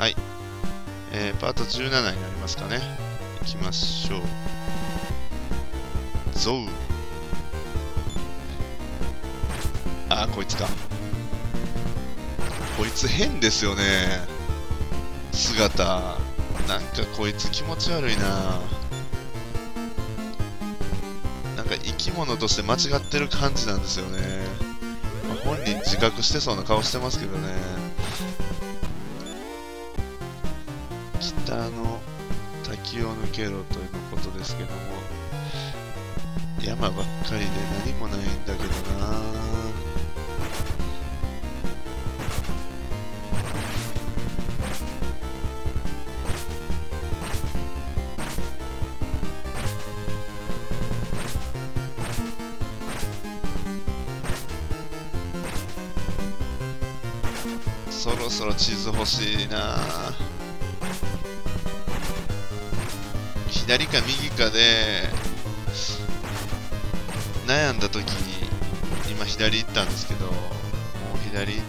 はい。えー、パート17になりますかね。行きましょう。ゾウ。あー、こいつか。こいつ変ですよね。姿。なんかこいつ気持ち悪いななんか生き物として間違ってる感じなんですよね。まあ、本人自覚してそうな顔してますけどね。滝を抜けろということですけども、山ばっかりで何もないんだけどな。そろそろ地図欲しいな。左か右かで悩んだ時に今左行ったんですけどもう左行っ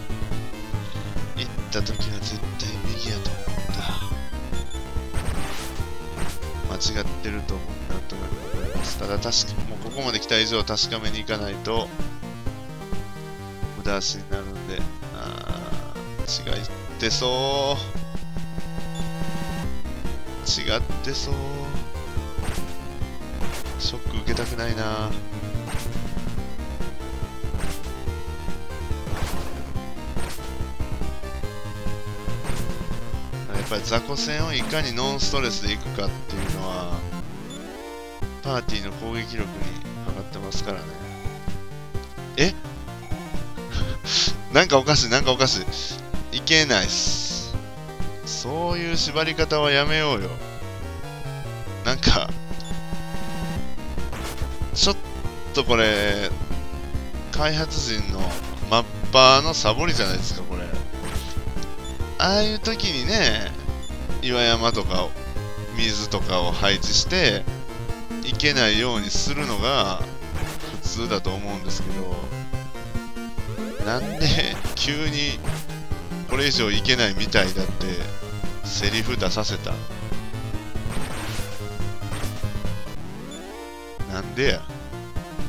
た時は絶対右やと思った。間違ってると思う。なんとなく思います。ただ確かもうここまで来た以上確かめに行かないと無駄足になるんで。あ違ってそう。違ってそう。ショック受けたくないなやっぱり雑魚戦をいかにノンストレスでいくかっていうのはパーティーの攻撃力に上がってますからねえ？なんかおかしいなんかおかしいいけないっす。そういう縛り方はやめようよ。なんか、ちょっとこれ、開発陣のマッパーのサボりじゃないですか、これ。ああいう時にね、岩山とか水とかを配置して、いけないようにするのが普通だと思うんですけど、なんで急にこれ以上いけないみたいだってセリフ出させたで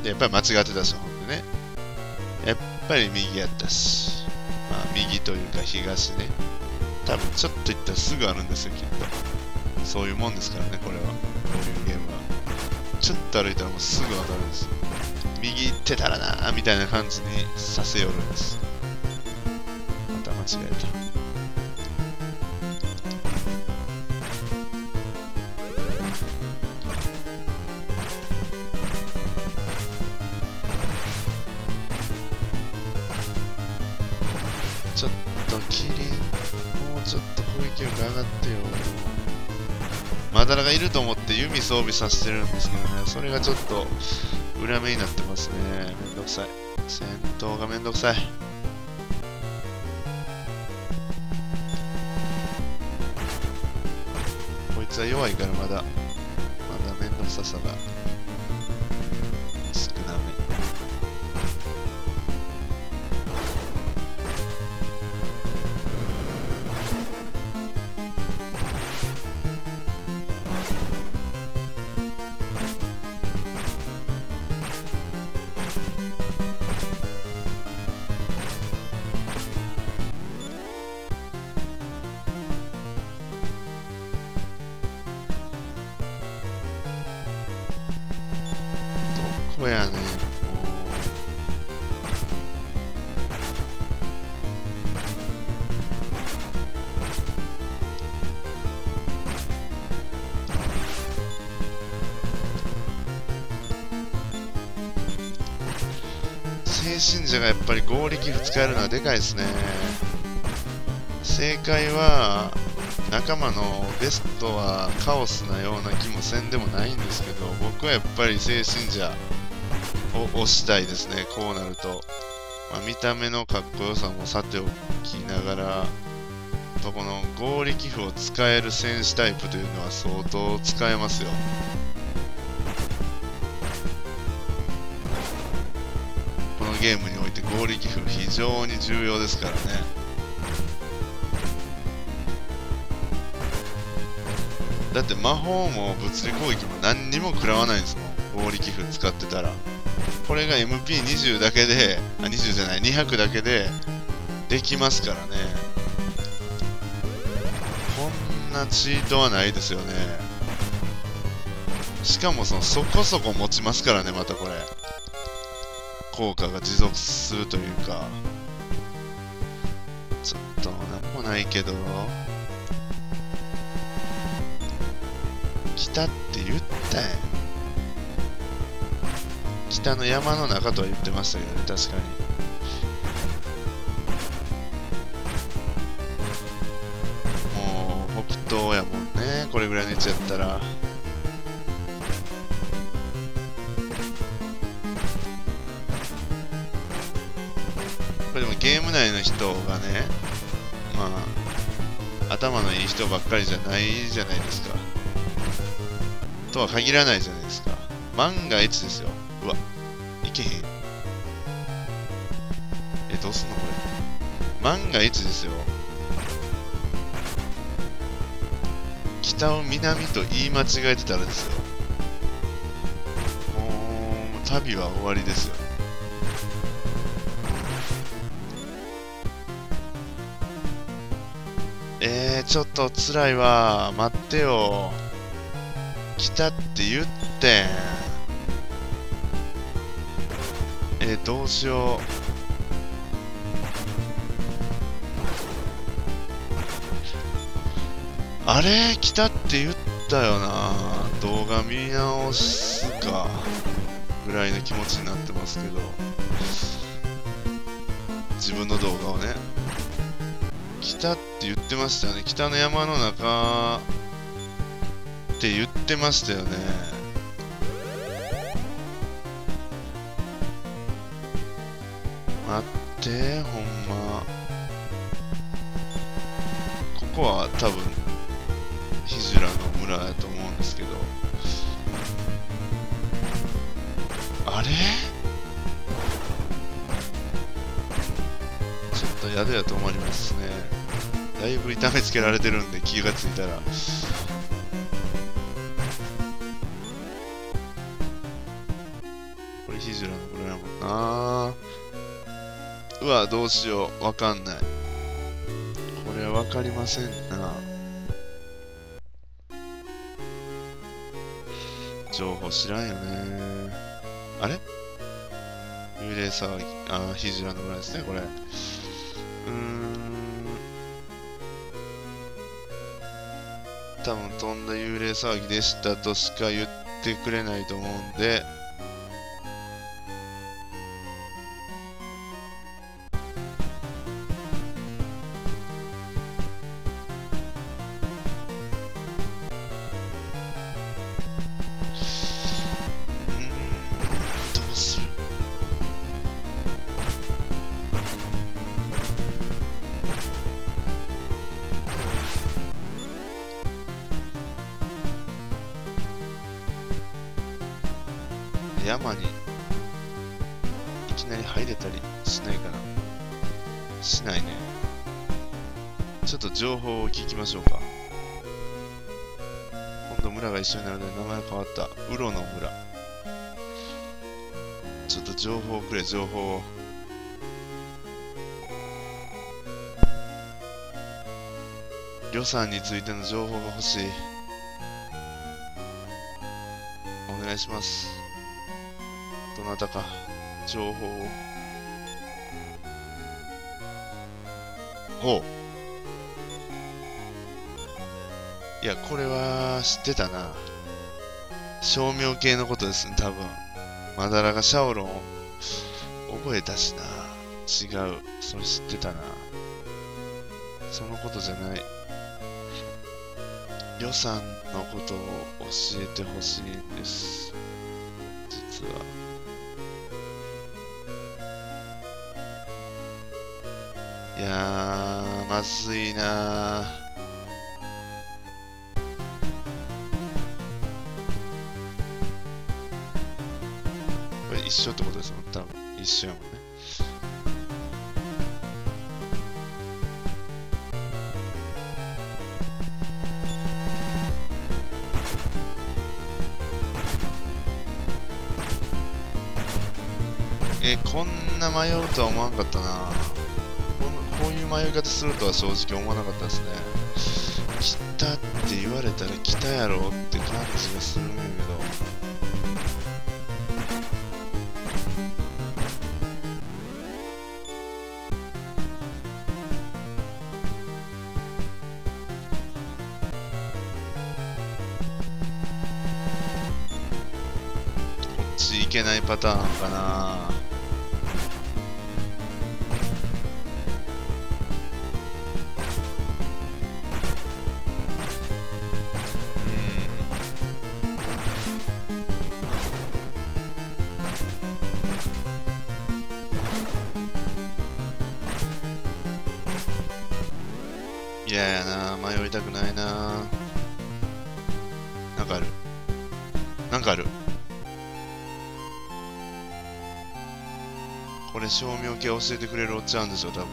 やっぱり間違ってたしほんでねやっぱり右やったしまあ右というか東ね。多分ちょっと行ったらすぐあるんですよきっと。そういうもんですからねこれは。こういうゲームは。ちょっと歩いたらもうすぐわかるんですよ。右行ってたらなみたいな感じにさせよるんです。また間違えた。ちょっとキリンもうちょっと攻撃力上がってよ。マダラがいると思って弓装備させてるんですけどね。それがちょっと裏目になってますね。めんどくさい。戦闘がめんどくさい。こいつは弱いからまだまだ面倒くささが。こやね精神者がやっぱり合力2使えるのはでかいですね。正解は仲間のベストはカオスなような気もせんでもないんですけど僕はやっぱり精神者を押したいですね、こうなると。まあ、見た目のかっこよさもさておきながら、とこの合力符を使える戦士タイプというのは相当使えますよ。このゲームにおいて合力符非常に重要ですからね。だって魔法も物理攻撃も何にも食らわないんですもん合力符使ってたらこれが MP20 だけであ20じゃない200だけでできますからね。こんなチートはないですよね。しかもそのそこそこ持ちますからねまたこれ。効果が持続するというか。ちょっとなんもないけど。北って言ったやん。北の山の中とは言ってましたけどね確かに。もう北東やもんねこれぐらいの位置やったら。これでもゲーム内の人がねまあ頭のいい人ばっかりじゃないじゃないですか。とは限らないじゃないですか。万が一ですよ。うわいけへん。えどうすんのこれ。万が一ですよ。北を南と言い間違えてたらですよ。もう旅は終わりですよ。えー、ちょっと辛いわ。待ってよ。北って言ってん。えー、どうしよう。あれ？来たって言ったよな。動画見直すか。ぐらいの気持ちになってますけど。自分の動画をね。北って言ってましたよね。北の山の中って言ってましたよね。待ってほんま。ここは多分ヒジュラの村やと思うんですけど。あれ？ちょっと宿やと思いますね。だいぶ痛めつけられてるんで気がついたら。うわどうしよう。わかんない。これはわかりませんな。情報知らんよね。あれ？幽霊騒ぎああヒジュラの村ですねこれ。うーん。多分飛んだ幽霊騒ぎでしたとしか言ってくれないと思うんで。情報を聞きましょうか。今度村が一緒になるので名前変わった。ウロの村。ちょっと情報をくれ情報を。予算についての情報が欲しい。お願いします。どなたか情報を。ほう。いやこれは知ってたな。照明系のことですね多分。マダラがシャオロンを覚えたしな。違う。それ知ってたな。そのことじゃない。予算のことを教えてほしいんです。実は。いやーまずいなこ一緒ってことですもん、多分。一緒やもんね。え、こんな迷うとは思わんかったなこのこういう迷い方するとは正直思わなかったですね。来たって言われたら来たやろって感じがするんやけど。ないパターンかな。照明系教えてくれるおっちゃうんでしょ多分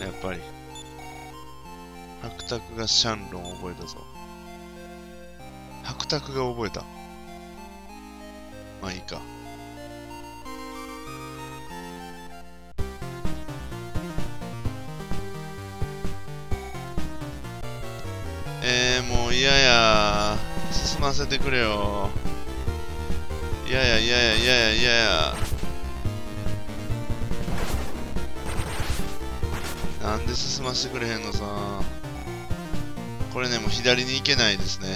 やっぱり白卓がシャンロンを覚えたぞ白卓が覚えたまあいいかえー、もう嫌や進ませてくれよいやいやいやいやいやいやいやなんで進ませてくれへんのさこれねもう左に行けないですね。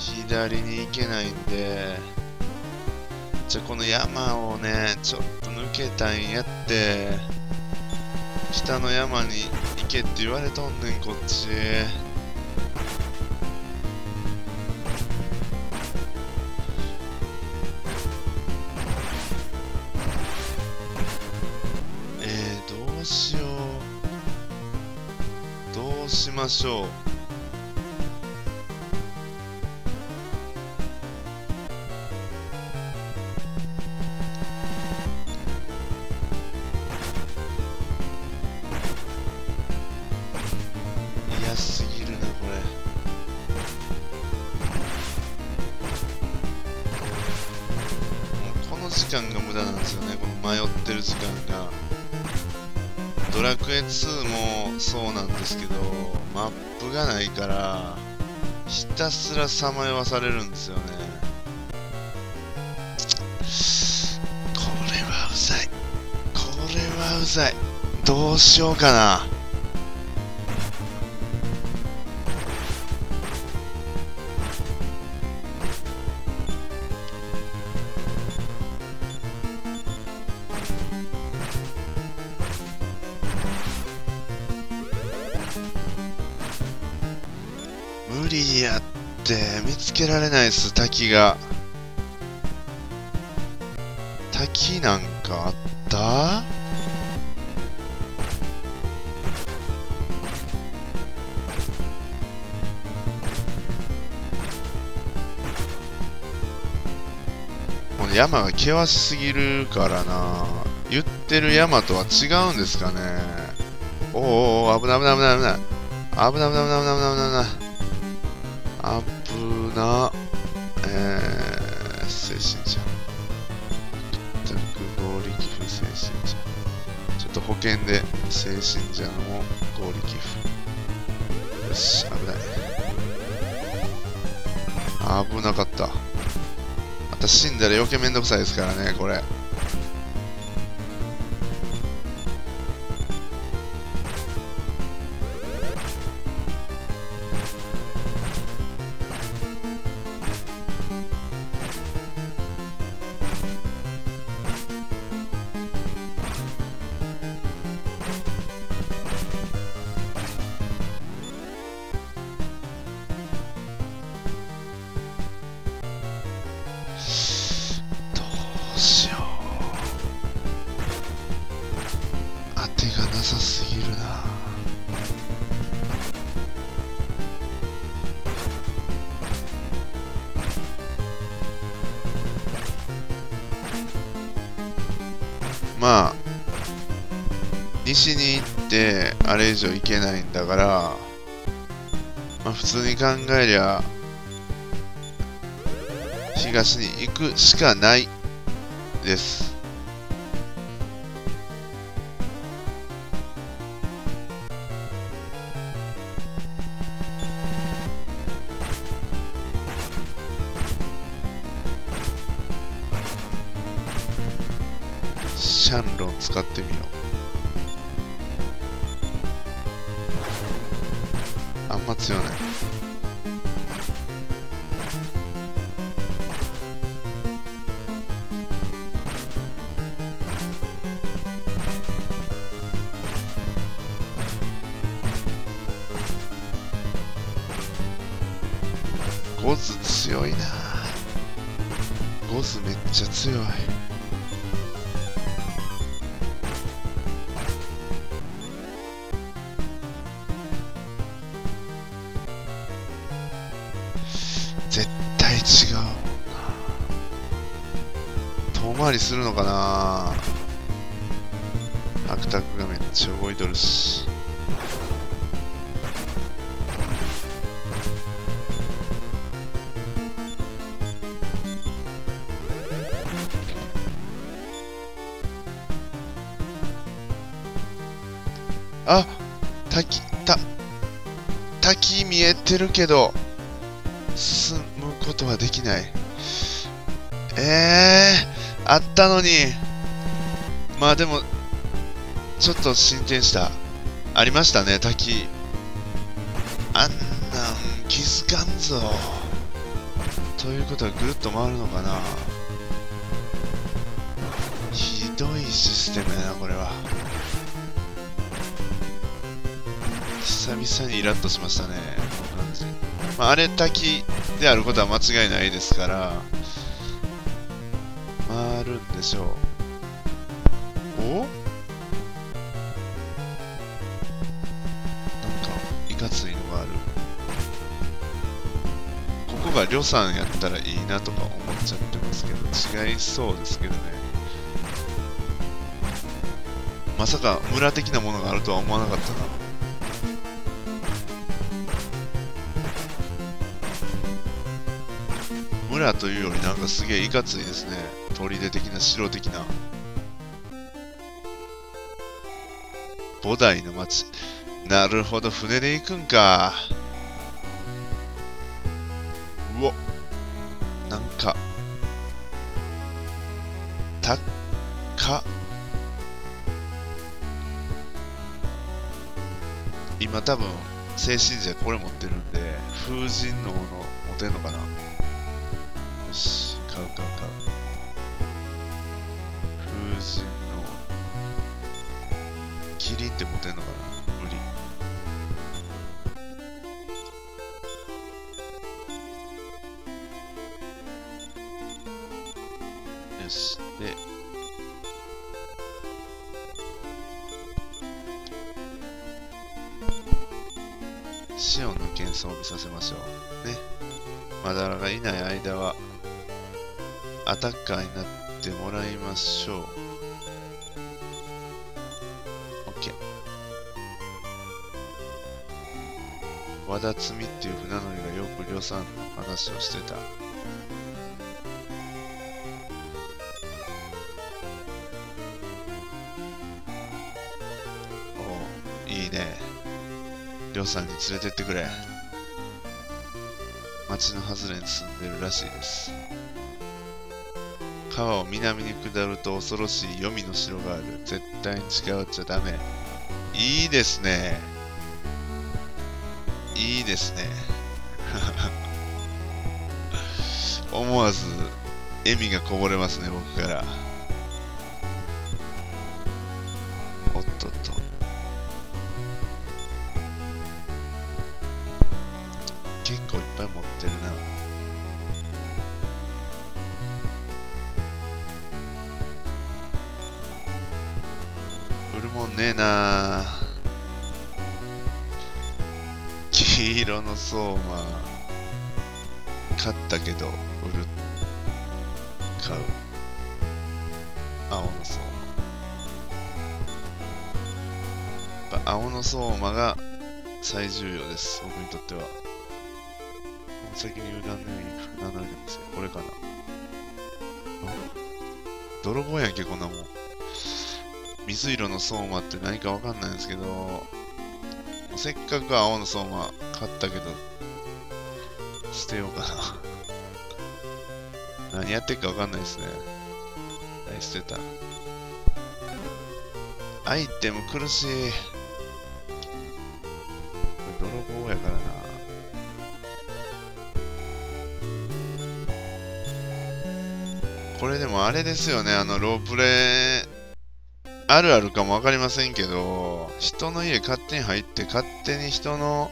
左に行けないんで。じゃあこの山をねちょっと抜けたんやって。下の山に行けって言われとんねんこっち。ましょう。たすらさまよわされるんですよね。これはうざい。これはうざい。どうしようかな。無理やって見つけられないっす滝が。滝なんかあった？この山が険しすぎるからな。言ってる山とは違うんですかね。おーおーお危ない危ない危ない危ない危ない。危ない危ない危ない危ない危ない。で精神者の合力よし危ない。危なかった。また死んだら余計めんどくさいですからねこれ。れ以上行けないんだからまあ普通に考えりゃ東に行くしかないです。シャンロン使ってみよう。強ない。ゴズ強いなゴズめっちゃ強い卓がめっちゃ動いとるしあ滝た滝見えてるけど進むことはできない。ええー、あったのに。まあでもちょっと進展した。ありましたね滝。あんなん気づかんぞ。ということはぐるっと回るのかな。ひどいシステムやなこれは。久々にイラッとしましたねまあ、あれ滝であることは間違いないですから回るんでしょう。かついのがある。ここが旅産やったらいいなとか思っちゃってますけど違いそうですけどね。まさか村的なものがあるとは思わなかったな。村というよりなんかすげえいかついですね。砦的な城的な。菩提の町。なるほど船で行くんか。うわなんかたっ。か今多分精神者これ持ってるんで風神のもの持てんのかな。しでシオンの剣装備させましょう。ね。マダラがいない間はアタッカーになってもらいましょう。OK 和田摘みっていう船乗りがよく旅産の話をしてた。さんに連れてってくれ。町の外れに住んでるらしいです。川を南に下ると恐ろしい黄泉の城がある。絶対に近寄っちゃダメ。いいですね。いいですね。思わず笑みがこぼれますね僕から。黄色の相馬買ったけど売る買う青の相馬やっぱ青の相馬が最重要です僕にとっては先に占い船乗りなんですよこれかな泥棒やんけ、こんなもん。水色の相馬って何かわかんないんですけど、せっかく青の相馬買ったけど、捨てようかな。何やってるかわかんないですね。はい、捨てた？アイテム苦しい。これ泥棒やからな。これでもあれですよね、あのロープレイあるあるかもわかりませんけど、人の家勝手に入って勝手に人の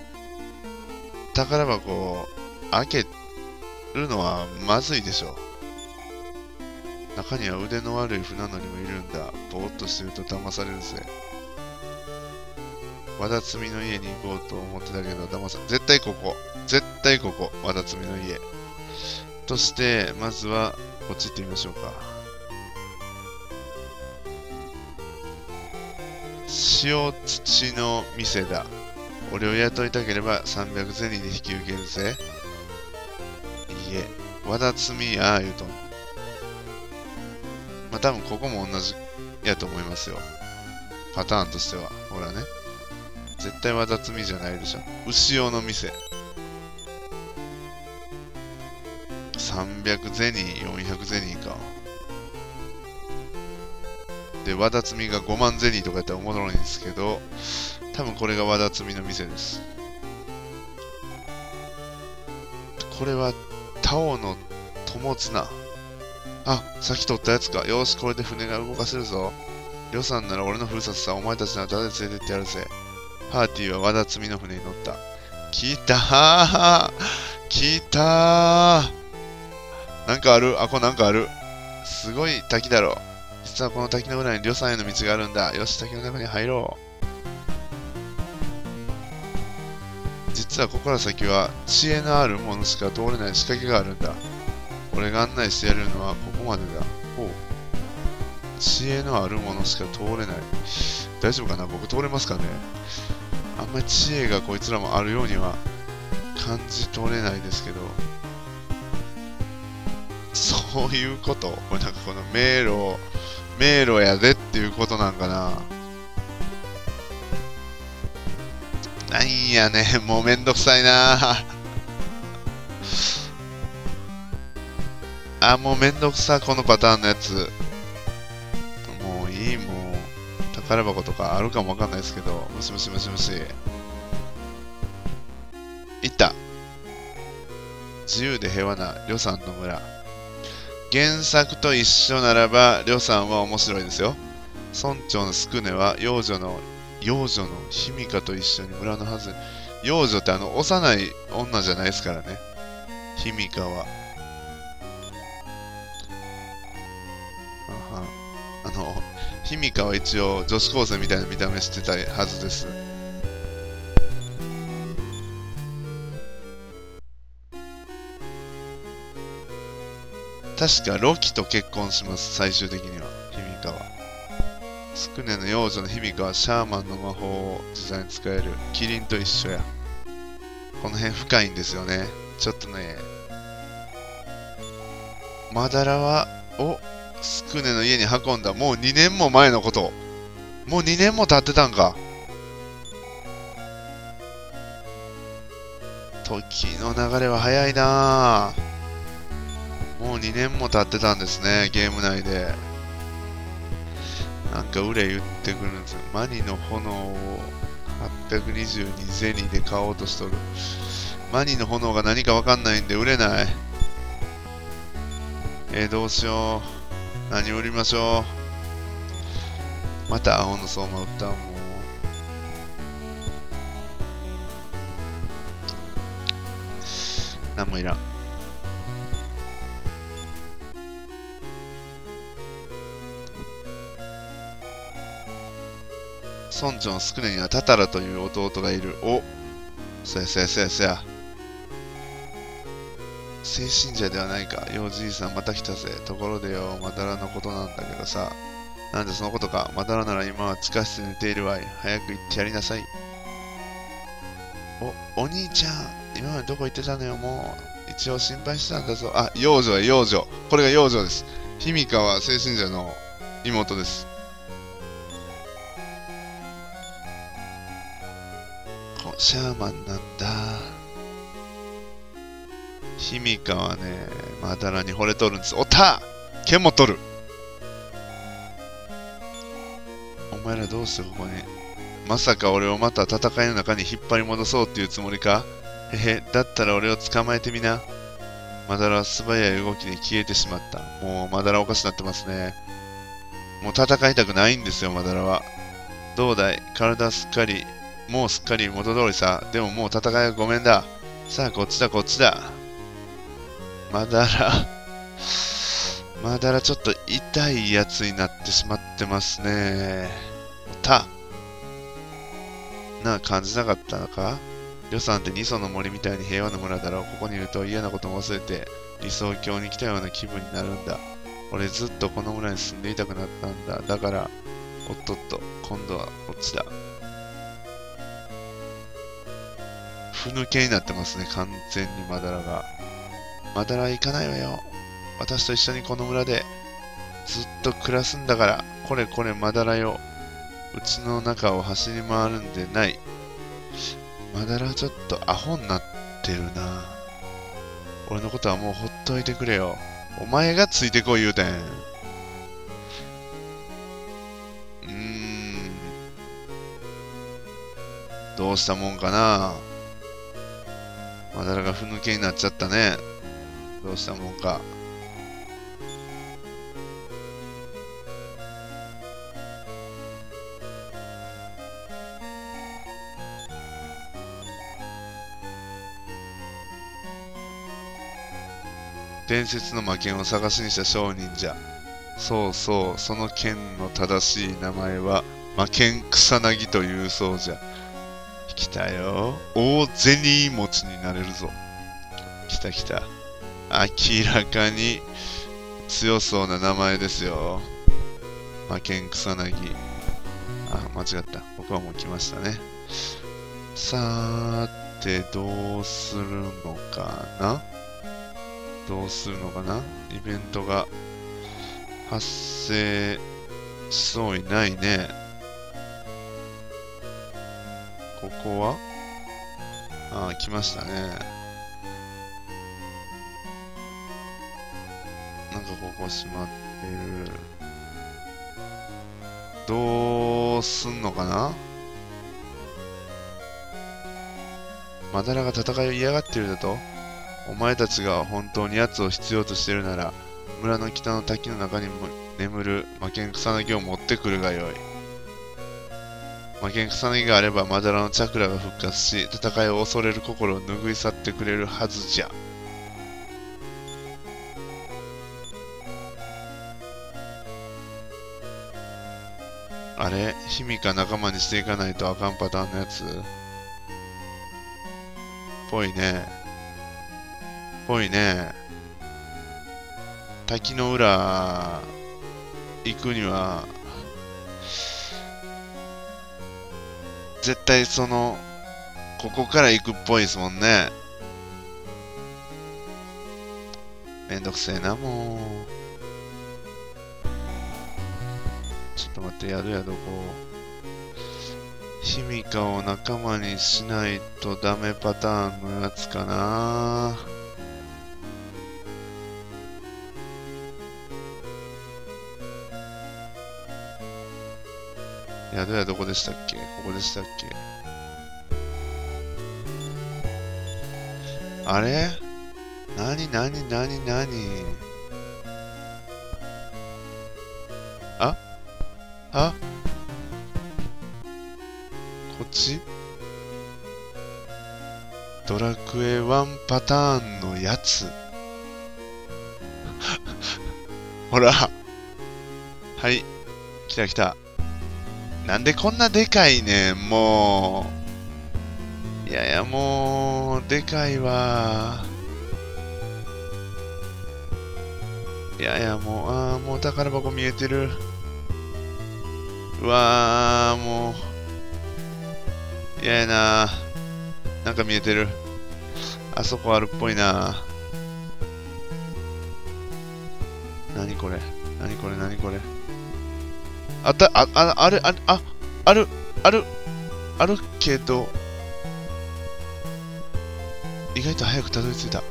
宝箱を開けるのはまずいでしょ。中には腕の悪い船乗りもいるんだ。ぼーっとしてると騙されるぜ。和田摘みの家に行こうと思ってたけど、騙さ、絶対ここ。絶対ここ。和田摘みの家。として、まずは、こっち行ってみましょうか。塩土の店だ。俺を雇いたければ300銭で引き受けるぜ。いいえ、和田摘みや、言うと。まあ多分ここも同じやと思いますよ。パターンとしては。ほらね。絶対和田摘みじゃないでしょ。牛尾の店。300銭、400銭か。で、和田摘みが5万銭とかやったらおもろいんですけど、多分これが和田摘みの店です。これは、タオの友綱。あ、さっき取ったやつか。よし、これで船が動かせるぞ。予算なら俺のふるさとさ、お前たちなら誰で連れてってやるぜ。パーティーは和田摘みの船に乗った。来たー来たーなんかある？あ、これなんかある？すごい滝だろ。実はこの滝の裏に旅山への道があるんだ。よし、滝の中に入ろう。実はここから先は知恵のあるものしか通れない仕掛けがあるんだ。俺が案内してやるのはここまでだ。ほう。知恵のあるものしか通れない。大丈夫かな？僕通れますかね？あんまり知恵がこいつらもあるようには感じ取れないですけど。そういうこと？これなんかこの迷路、迷路やでっていうことなんかななんやねもうめんどくさいなあ、もうめんどくさ、このパターンのやつ。もういい、もう。宝箱とかあるかもわかんないですけど。もしもしもしもし。いった。自由で平和な旅山の村。原作と一緒ならば、旅山は面白いですよ。村長のスクネは幼女の、幼女のヒミカと一緒に村のはず。幼女ってあの、幼い女じゃないですからね。ヒミカは。あの、ヒミカは一応女子高生みたいな見た目してたはずです。確かロキと結婚します、最終的には、ヒミカは。スクネの幼女のヒミカはシャーマンの魔法を自在に使える。キリンと一緒や。この辺深いんですよね。ちょっとね。マダラは、お、スクネの家に運んだ。もう2年も前のこと。もう2年も経ってたんか。時の流れは早いなもう2年も経ってたんですね、ゲーム内で。なんか憂い言ってくるんですよ。マニの炎を822銭で買おうとしとる。マニの炎が何かわかんないんで売れない。えー、どうしよう。何売りましょうまた青の相馬売ったもう何もいらん村長のスクネにはタタラという弟がいるおそやそやそやそや聖信者ではないか。ようじいさんまた来たぜ。ところでよ、マダラのことなんだけどさ。なんでそのことか。マダラなら今は地下室で寝ているわい。早く行ってやりなさい。お、お兄ちゃん。今までどこ行ってたのよ、もう。一応心配してたんだぞ。あ、幼女や、幼女。これが幼女です。卑弥呼は聖信者の妹ですシャーマンなんだ卑弥呼はねまだらに惚れとるんですおった剣も取るお前らどうしてここに？まさか俺をまた戦いの中に引っ張り戻そうっていうつもりか？へへ、だったら俺を捕まえてみな。マダラは素早い動きで消えてしまった。もうマダラおかしなってますね。もう戦いたくないんですよ、マダラは。どうだい？体すっかり、もうすっかり元通りさ。でももう戦いはごめんだ。さあ、こっちだ、こっちだ。マダラ、マダラちょっと痛いやつになってしまってますね。たなあ、感じなかったのか？予算って二層の森みたいに平和な村だろう。ここにいると嫌なことも忘れて理想郷に来たような気分になるんだ。俺ずっとこの村に住んでいたくなったんだ。だから、おっとっと、今度はこっちだ。ふぬけになってますね、完全にマダラが。マダラ行かないわよ。私と一緒にこの村でずっと暮らすんだから、これこれマダラよ。うちの中を走り回るんでない。まだらちょっとアホになってるな。俺のことはもうほっといてくれよ。お前がついてこい言うてん。うーん。どうしたもんかな。まだらがふぬけになっちゃったね。どうしたもんか。伝説の魔剣を探しにした商人じゃ。そうそう、その剣の正しい名前は魔剣草薙というそうじゃ。来たよ。大銭持ちになれるぞ。来た来た。明らかに強そうな名前ですよ。魔剣草薙。あ、間違った。僕はもう来ましたね。さーて、どうするのかな？どうするのかな？イベントが発生しそうにないね。ここは？ああ、来ましたね。なんかここ閉まってる。どうすんのかな？マダラが戦いを嫌がってるだと？お前たちが本当に奴を必要としてるなら、村の北の滝の中にも眠る魔剣草薙を持ってくるがよい。魔剣草薙があればマダラのチャクラが復活し、戦いを恐れる心を拭い去ってくれるはずじゃ。あれ？ヒミか仲間にしていかないとあかんパターンのやつ？ぽいね。ぽいね。滝の裏、行くには、絶対その、ここから行くっぽいですもんね。めんどくせえな、もう。ちょっと待って、やるやどこ。ヒミカを仲間にしないとダメパターンのやつかな。宿屋どこでしたっけ？ここでしたっけ？あれ？なになになになにあ？あ？こっち？ドラクエ1パターンのやつ。ほら。はい。来た来た。なんでこんなでかいねん、もう。いやいや、もう、でかいわ。いやいや、もう、ああ、もう宝箱見えてる。うわー、もう。いややな。なんか見えてる。あそこあるっぽいな。何これ？何これ？何これ？あた、あ、あ、ある、あ、あ、ある、ある、あるけど、意外と早くたどり着いた。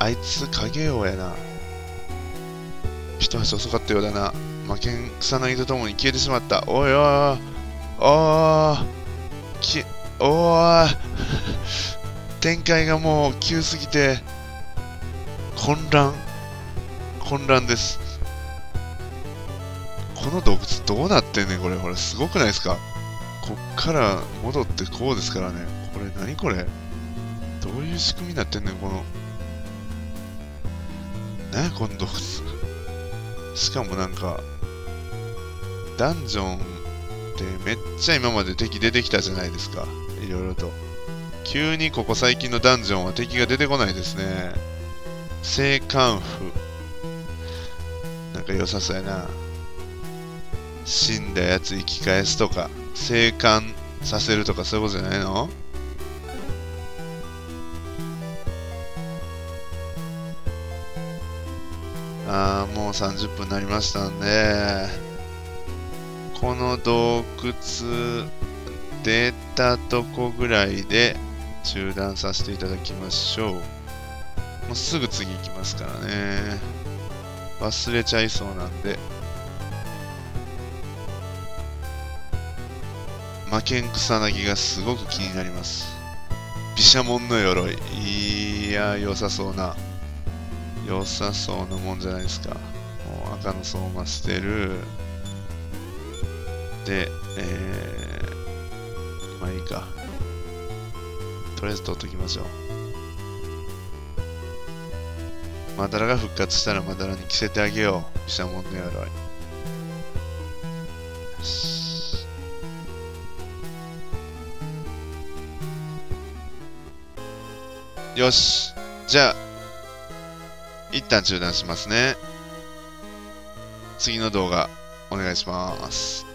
あいつ影王やな。一足遅かったようだな。魔剣草薙とともに消えてしまった。おいおいおい。おー。き、おー。展開がもう急すぎて、混乱。混乱です。この洞窟どうなってんねんこれ。これすごくないですか？こっから戻ってこうですからね。これ何これ？どういう仕組みになってんねんこの。何やこの洞窟。しかもなんか、ダンジョンってめっちゃ今まで敵出てきたじゃないですか。いろいろと。急にここ最近のダンジョンは敵が出てこないですね。聖カンフ。なんか良さそうやな。死んだやつ生き返すとか、生還させるとかそういうことじゃないの？あーもう30分になりましたんで、この洞窟出たとこぐらいで中断させていただきましょう。もうすぐ次行きますからね。忘れちゃいそうなんで。魔剣草薙がすごく気になります。毘沙門の鎧。いや、良さそうな。良さそうなもんじゃないですか。もう赤の相馬捨てる。で、えー、まあいいか。とりあえず取っときましょう。マダラが復活したらマダラに着せてあげよう。毘沙門の鎧。よしよし。じゃあ、一旦中断しますね。次の動画、お願いします。